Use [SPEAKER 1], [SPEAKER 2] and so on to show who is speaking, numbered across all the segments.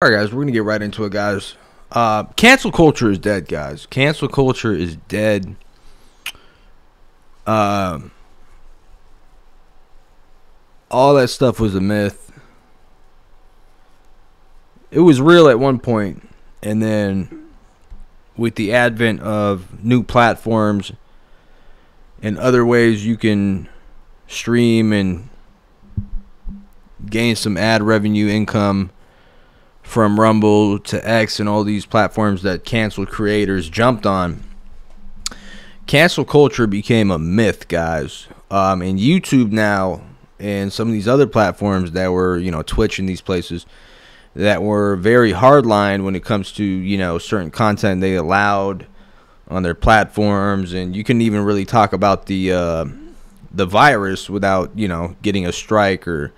[SPEAKER 1] All right, guys, we're gonna get right into it, guys. Uh, cancel culture is dead, guys. Cancel culture is dead. Um, all that stuff was a myth. It was real at one point, and then with the advent of new platforms and other ways you can stream and gain some ad revenue income from Rumble to X and all these platforms that canceled creators jumped on. Cancel culture became a myth, guys. Um, and YouTube now and some of these other platforms that were, you know, Twitch and these places that were very hardline when it comes to, you know, certain content they allowed on their platforms. And you couldn't even really talk about the uh, the virus without, you know, getting a strike or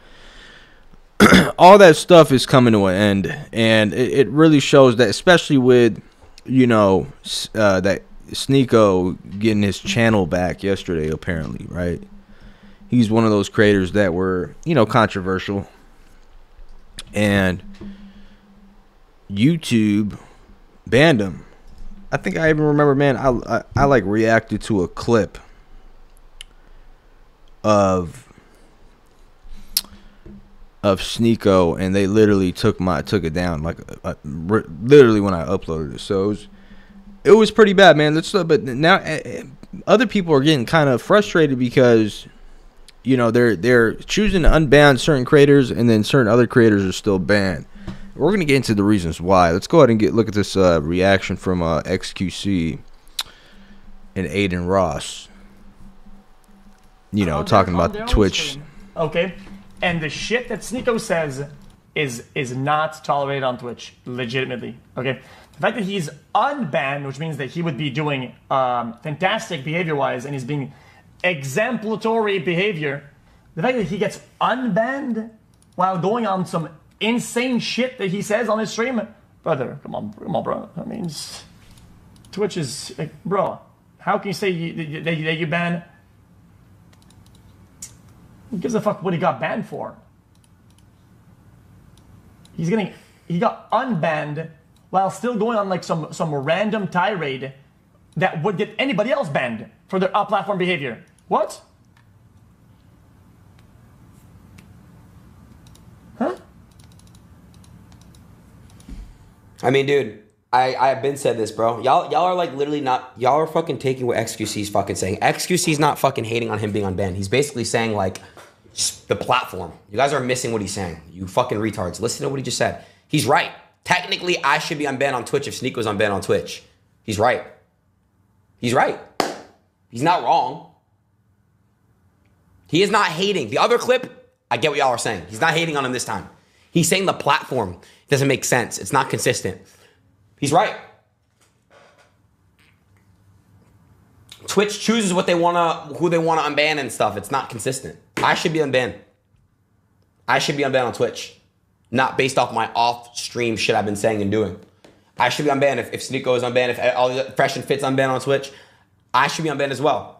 [SPEAKER 1] all that stuff is coming to an end, and it, it really shows that, especially with you know uh, that Sneako getting his channel back yesterday, apparently, right? He's one of those creators that were you know controversial, and YouTube banned him. I think I even remember, man. I, I, I like reacted to a clip of of Sneako, and they literally took my took it down like uh, uh literally when I uploaded it. So it was it was pretty bad, man. That's uh, but now uh, other people are getting kind of frustrated because you know they're they're choosing to unban certain creators, and then certain other creators are still banned. We're gonna get into the reasons why. Let's go ahead and get look at this uh, reaction from uh, XQC and Adin Ross. You know, talking about Twitch.
[SPEAKER 2] Okay and the shit that Sneako says is is not tolerated on Twitch, legitimately. Okay, the fact that he's unbanned, which means that he would be doing um, fantastic behavior-wise, and he's being exemplary behavior. The fact that he gets unbanned while going on some insane shit that he says on his stream, brother, come on, come on, bro. That means Twitch is, like, bro. How can you say you, that, that you ban who gives a fuck what he got banned for? He's getting he got unbanned while still going on like some some random tirade that would get anybody else banned for their off-platform behavior. What? Huh?
[SPEAKER 3] I mean, dude, I I've been said this, bro. Y'all y'all are like literally not y'all are fucking taking what XQC's fucking saying. XQC's not fucking hating on him being on unbanned. He's basically saying like the platform. You guys are missing what he's saying. You fucking retards. Listen to what he just said. He's right. Technically, I should be on unbanned on Twitch if Sneak was on unbanned on Twitch. He's right. He's right. He's not wrong. He is not hating. The other clip, I get what y'all are saying. He's not hating on him this time. He's saying the platform doesn't make sense. It's not consistent. He's right. Twitch chooses what they wanna, who they wanna unban and stuff. It's not consistent. I should be unbanned. I should be unbanned on Twitch, not based off my off-stream shit I've been saying and doing. I should be unbanned if, if Sneako is unbanned, if all the Fresh and Fit's unbanned on Twitch. I should be unbanned as well.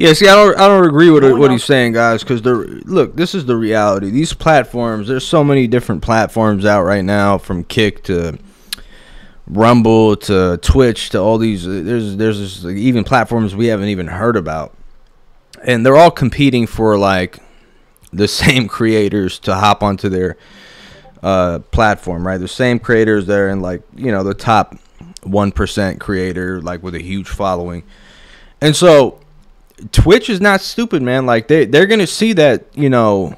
[SPEAKER 1] Yeah, see, I don't, I don't agree with what he's saying, guys. Because the look, this is the reality. These platforms, there's so many different platforms out right now, from Kick to Rumble to Twitch to all these. There's there's even platforms we haven't even heard about and they're all competing for like the same creators to hop onto their uh, platform, right? The same creators that are in like you know the top one percent creator, like with a huge following, and so Twitch is not stupid, man. Like they they're gonna see that you know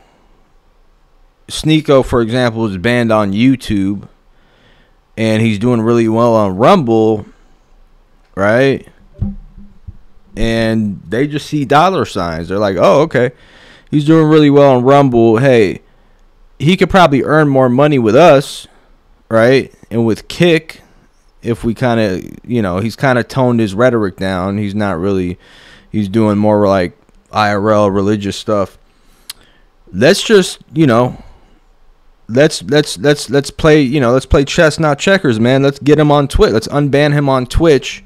[SPEAKER 1] Sneako, for example, is banned on YouTube, and he's doing really well on Rumble, right? and they just see dollar signs. They're like, "Oh, okay, he's doing really well on Rumble. Hey, he could probably earn more money with us, right? And with Kick, if we kind of, you know, he's kind of toned his rhetoric down. He's not really, he's doing more like IRL religious stuff. Let's just, you know." Let's let's let's let's play you know let's play chess not checkers man let's get him on Twitch let's unban him on Twitch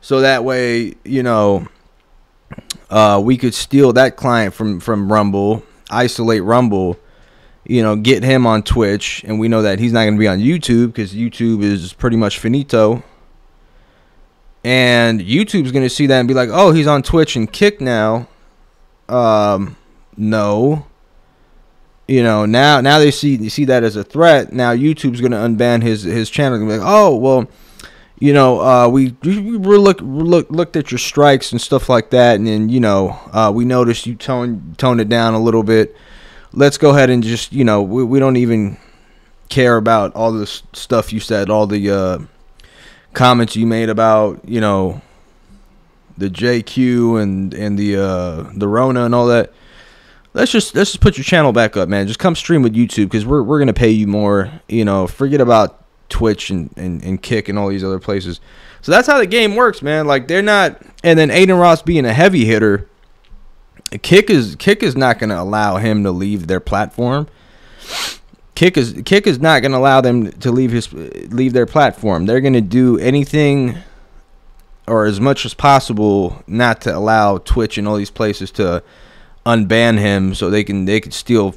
[SPEAKER 1] so that way you know uh, we could steal that client from from Rumble, isolate Rumble, you know, get him on Twitch, and we know that he's not going to be on YouTube because YouTube is pretty much finito. And YouTube's to see that and be like, "Oh, he's on Twitch and Kick now." Um, no. You know, now now they see they see that as a threat. Now YouTube's to unban his his channel and be like, "Oh, well, you know, uh, we we look look looked at your strikes and stuff like that, and then you know, uh, we noticed you tone tone it down a little bit." let's go ahead and just you know we, we don't even care about all the stuff you said, all the uh, comments you made about you know the JQ and and the uh, the Rona and all that. Let's just let's just put your channel back up, man. Just come stream with YouTube because we're we're gonna pay you more. You know, forget about Twitch and, and and Kick and all these other places. So that's how the game works, man. Like they're not, and then Adin Ross being a heavy hitter Kick is Kick is not to allow him to leave their platform. Kick is Kick is not going to allow them to leave his leave their platform. They're going to do anything or as much as possible not to allow Twitch and all these places to unban him so they can they can steal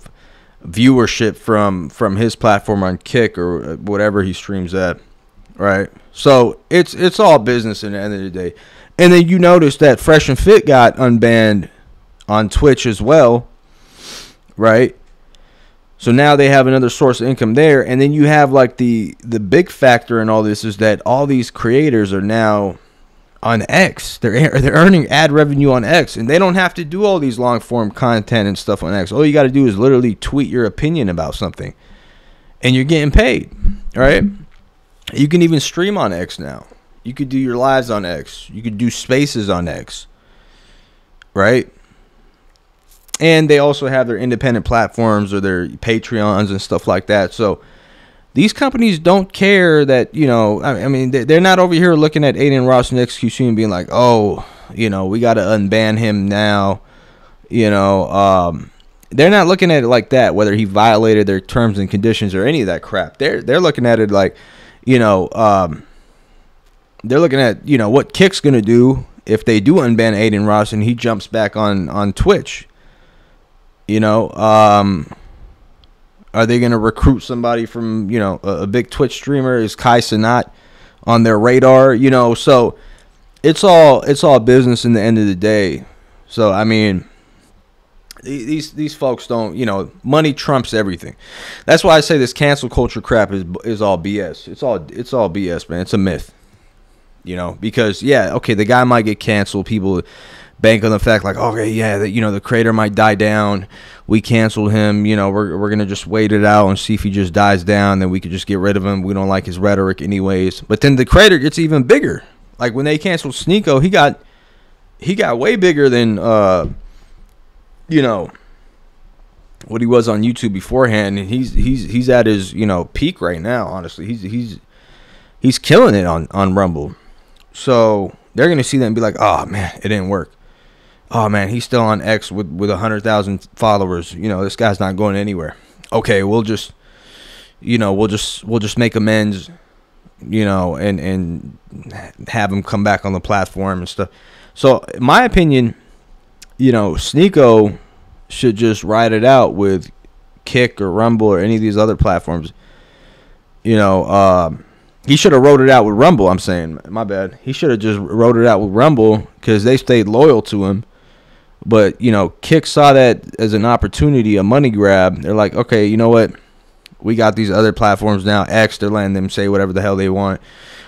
[SPEAKER 1] viewership from from his platform on Kick or uh, whatever he streams at. Right? So it's it's all business at the end of the day. And then you notice that Fresh and Fit got unbanned on Twitch as well, right? So now they have another source of income there, and then you have like the the big factor in all this is that all these creators are now on X. They're they're earning ad revenue on X, and they don't have to do all these long form content and stuff on X. All you got to do is literally tweet your opinion about something, and you're getting paid, right? You can even stream on X now. You could do your lives on X. You could do spaces on X, right? And they also have their independent platforms or their patreons and stuff like that. So these companies don't care that you know i mean they're not over here looking at adin ross and xqc and being like oh you know we got to unban him now. You know um, they're not looking at it like that whether he violated their terms and conditions or any of that crap. They're they're looking at it like you know um, they're looking at you know what kick's gonna do if they do unban adin ross and he jumps back on on twitch you know, um, are they going to recruit somebody from you know a, a, big Twitch streamer? Is Kai Cenat on their radar? You know, so it's all it's all business in the end of the day. So I mean, these these folks don't you know money trumps everything. That's why I say this cancel culture crap is is all BS. It's all it's all BS, man. It's a myth. You know, because yeah, okay, the guy might get canceled. People bank on the fact like okay yeah that you know the creator might die down. We canceled him you know we're, we're gonna just wait it out and see if he just dies down then we could just get rid of him. We don't like his rhetoric anyways. But then the creator gets even bigger. Like when they canceled sneako he got he got way bigger than uh you know what he was on youtube beforehand. And he's he's he's at his you know peak right now honestly. He's he's he's killing it on on rumble. So they're gonna see that and be like oh man it didn't work oh man, he's still on X with with a hundred thousand followers. You know, this guy's not going anywhere. Okay, we'll just, you know, we'll just we'll just make amends, you know, and and have him come back on the platform and stuff. So, in my opinion, you know, Sneako should just ride it out with Kick or Rumble or any of these other platforms. You know, um, he should have wrote it out with Rumble. I'm saying, my bad. He should have just wrote it out with Rumble because they stayed loyal to him but you know, Kick saw that as an opportunity, a money grab. They're like, okay, you know what? We got these other platforms now. X, they're letting them say whatever the hell they want.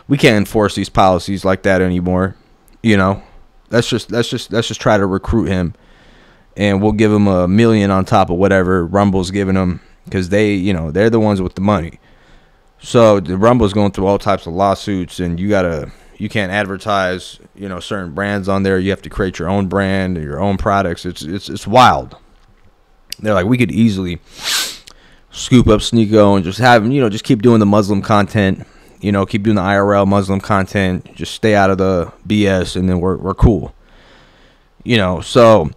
[SPEAKER 1] We can't enforce these policies like that anymore. You know, let's just let's just let's just try to recruit him, and we'll give him a million on top of whatever Rumble's giving him because they, you know, they're the ones with the money. So the Rumble's going through all types of lawsuits, and you gotta you can't advertise you know certain brands on there. You have to create your own brand, your own products. It's it's it's wild. They're like we could easily scoop up Sneako and just have you know just keep doing the Muslim content. You know, keep doing the IRL Muslim content. Just stay out of the BS, and then we're we're cool. You know, so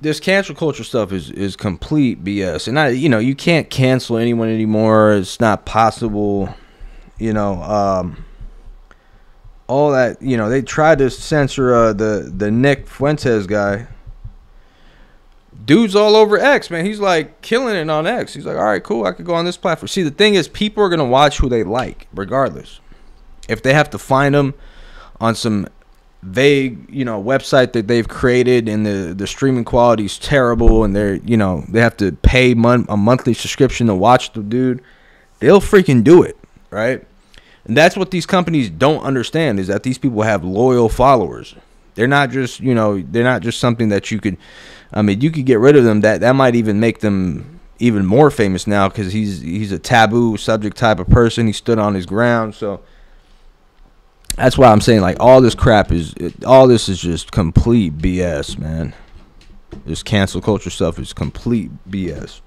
[SPEAKER 1] this cancel culture stuff is is complete BS, and I you know you can't cancel anyone anymore. It's not possible. You know, um, all that you know they tried to censor uh, the the Nick Fuentes guy. dude's all over X, man. He's like killing it on X. He's like, all right, cool. I could go on this platform. See, the thing is, people are gonna watch who they like, regardless. If they have to find them on some vague, you know, website that they've created and the the streaming quality is terrible, and they're, you know, they have to pay mon- a monthly subscription to watch the dude, they'll freaking do it, right? And that's what these companies don't understand is that these people have loyal followers. They're not just, you know, they're not just something that you could I mean, you could get rid of them. That that might even make them even more famous now because he's he's a taboo subject type of person. He stood on his ground, so that's why I'm saying like all this crap is it, all this is just complete BS, man. This cancel culture stuff is complete BS.